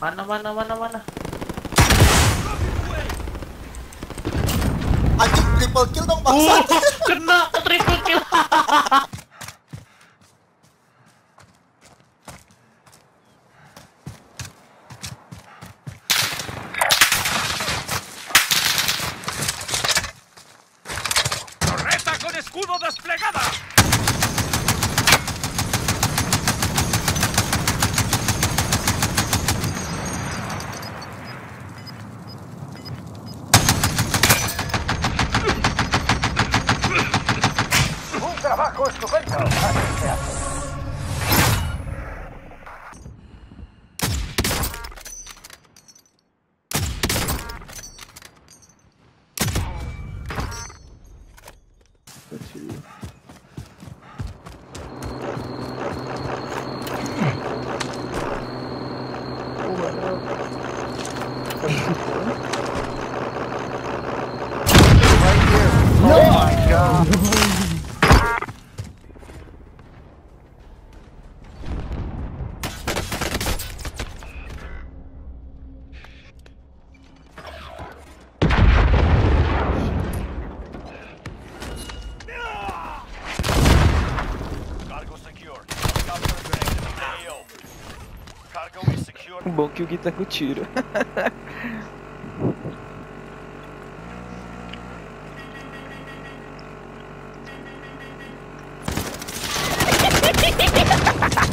Mana mana mana mana. Anjing triple kill dong bangsa. kena triple kill. Así se hace. Oh my god. O tá com tiro.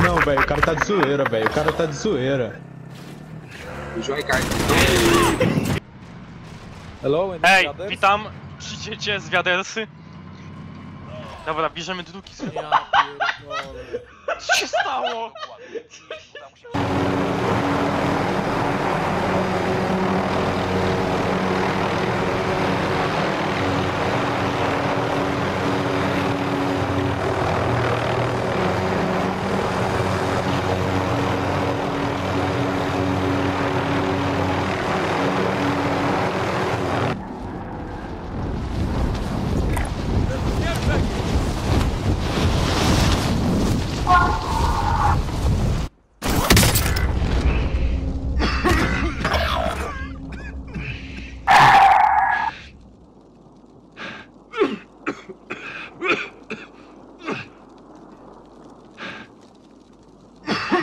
Não, velho, o cara tá de zoeira, velho. O cara tá de zoeira. Hello, Ej, witam! Przyjdziecie z wiadersy? Dobra, bierzemy drugi sobie. Co się stało?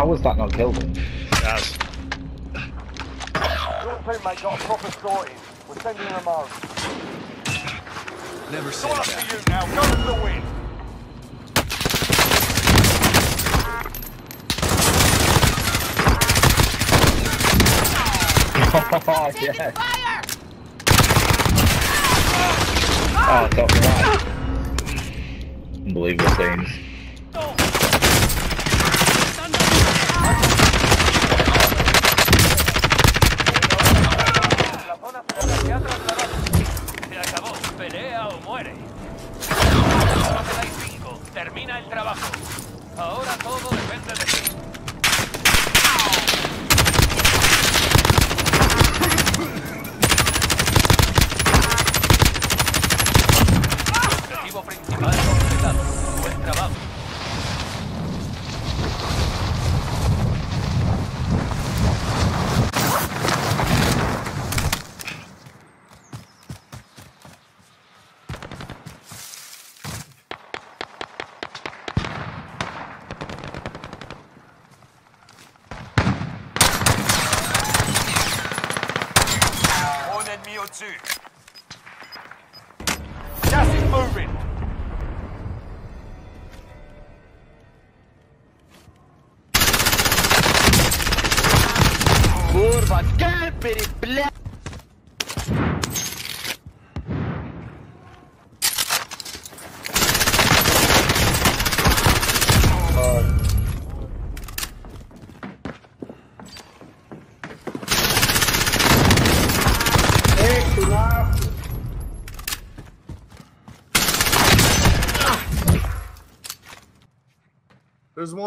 How was that not killed him? Yes. Your teammate got a proper sorting. We're sending them home. It's all up to you now. Go for the win. oh, yes. Oh, top right. Unbelievable scenes.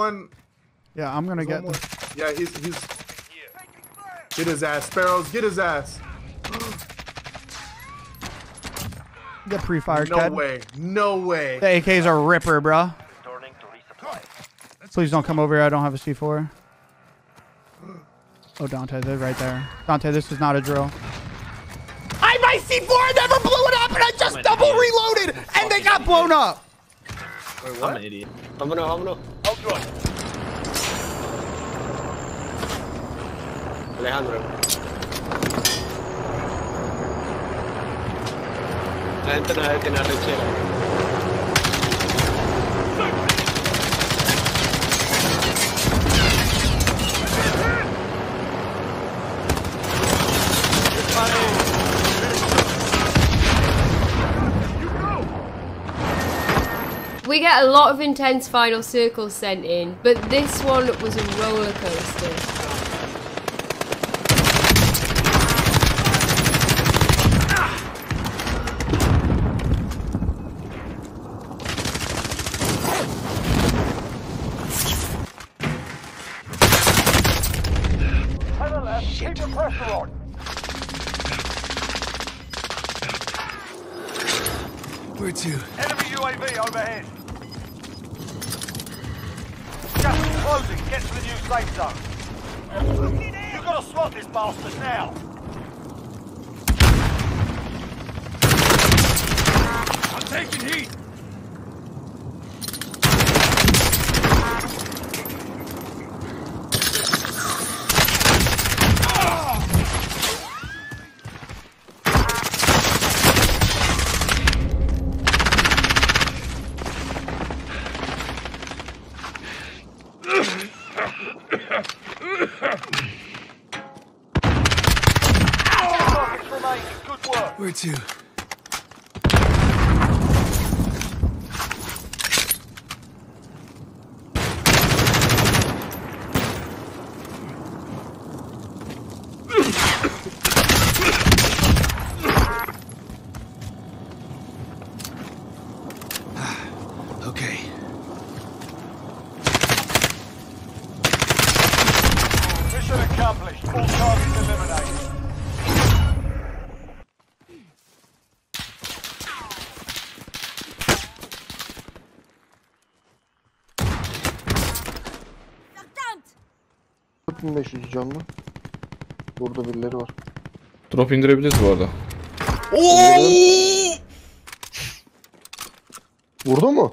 One. Yeah, I'm gonna There's get. one more. Yeah, he's he's. Get his ass, Sparrows. Get his ass. Get pre-fired, No Ted. way. No way. The AK's a ripper, bro. Please don't come over here. I don't have a C4. Oh, Dante, they're right there. Dante, this is not a drill. I my C4 I never blew it up, and I just double reloaded, and they got blown up. Wait, what? I'm an idiot. Vámonos, vámonos. Oh, good. Alejandro. La gente no debe tener rechera. We get a lot of intense final circles sent in, but this one was a roller coaster. Where To the left. Keep the pressure on. Enemy UAV overhead. Closing. Get to the new safe zone. You've got to swat this bastard now. I'm taking heat. Work. 4500 canlı. Burada birileri var. Drop indirebiliriz bu arada. Oo! Burada mı?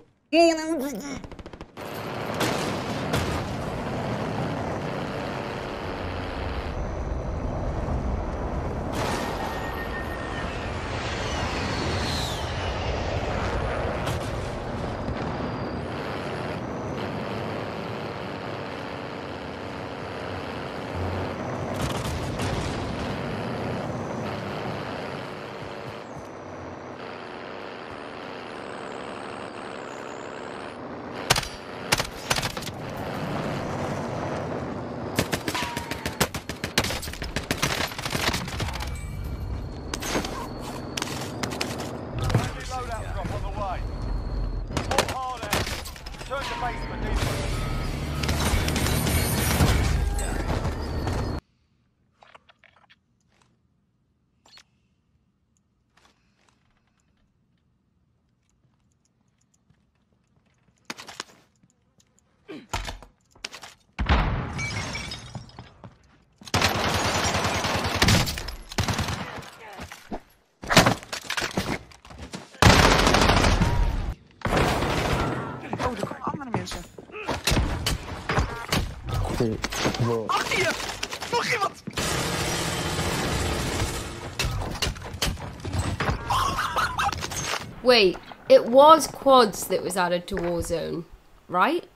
Wait, it was quads that was added to Warzone, right?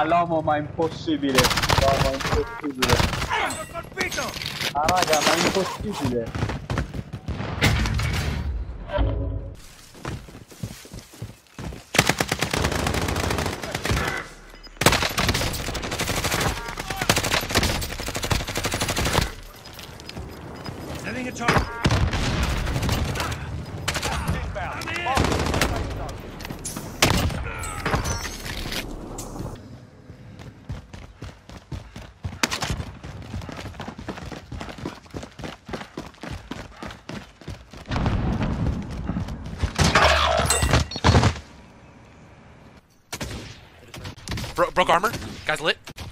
Ma l'uomo ma è impossibile. L'uomo è impossibile. Ah raga, ma è impossibile.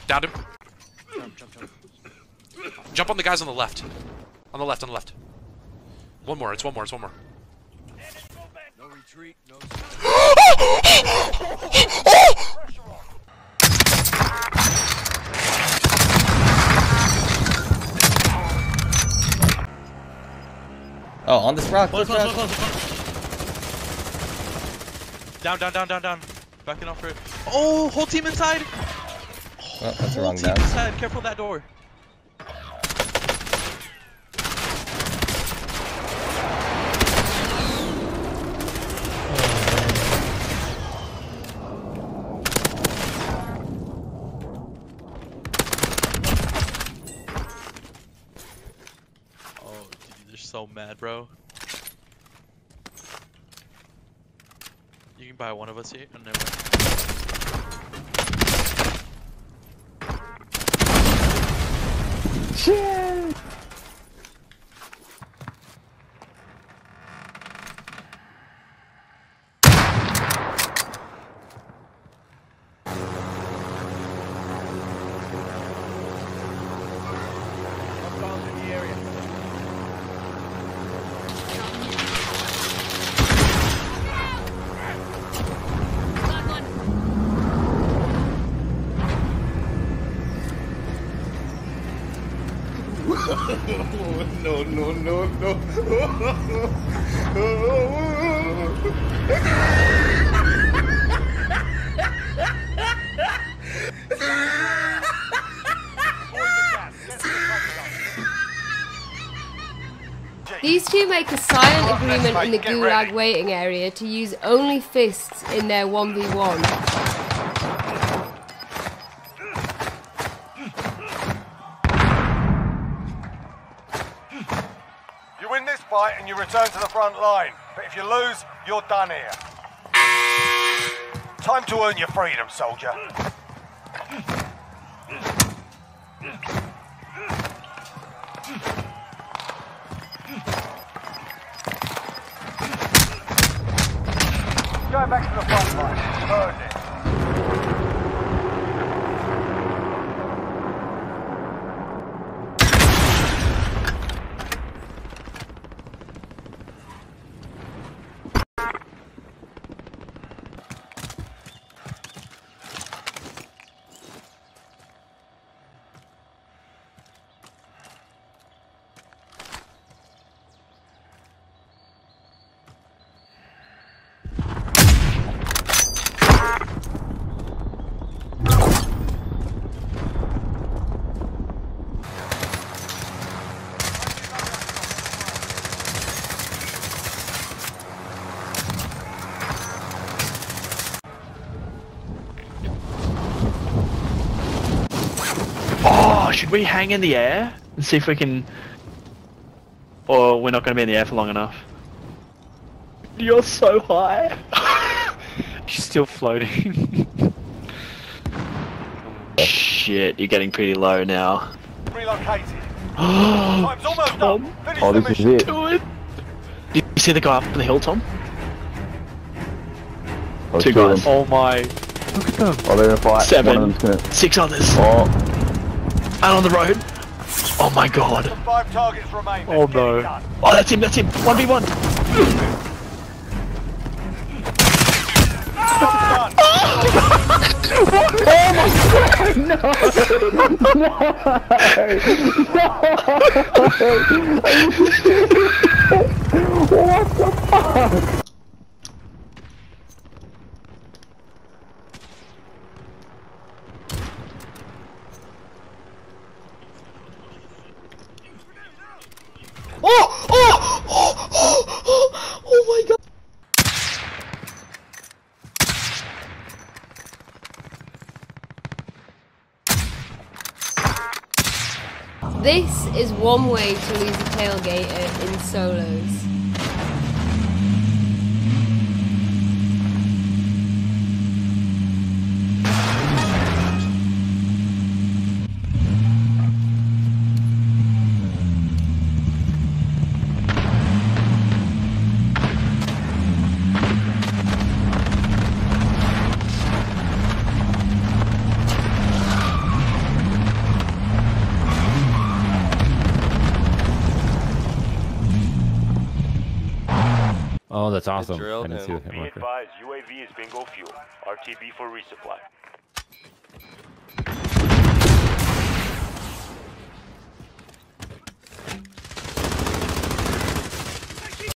Downed him. Jump on the guys on the left. On the left, on the left. One more, it's one more, it's one more. No retreat, no. Oh, on this rock. Close, this close, rock. close, close, close. Down, down, down, down, down. Backing off for it. Oh, whole team inside. Oh, that's the wrong team down. inside. Careful that door. Oh, dude, they're so mad, bro. You can buy one of us here. Oh, never mind. Shit! No, no, no, These two make a silent agreement in the Gulag waiting area to use only fists in their 1v1. Return to the front line. But if you lose, you're done here. Time to earn your freedom, soldier. Going back to the front line. Earned it. Oh, should we hang in the air and see if we can? Or we're not going to be in the air for long enough. You're so high. She's still floating. Shit, you're getting pretty low now. Relocated. Time's almost up. Finish Oh, the this is mission. it. Do it. Did you see the guy up on the hill, Tom? Oh, Two two guys. them. Oh my. Look at them. Oh, they're in a fight. Seven. One of them's gonna. Six others. Oh, And on the road. Oh my god. Five targets remain. Oh no. Oh, that's him, that's him. 1v1. what the fuck? Oh! Oh! Oh! Oh! Oh! My god! This is one way to lose a tailgater in solos. Awesome. drilled I didn't see the hit Be advised, UAV is bingo fuel. RTB for resupply.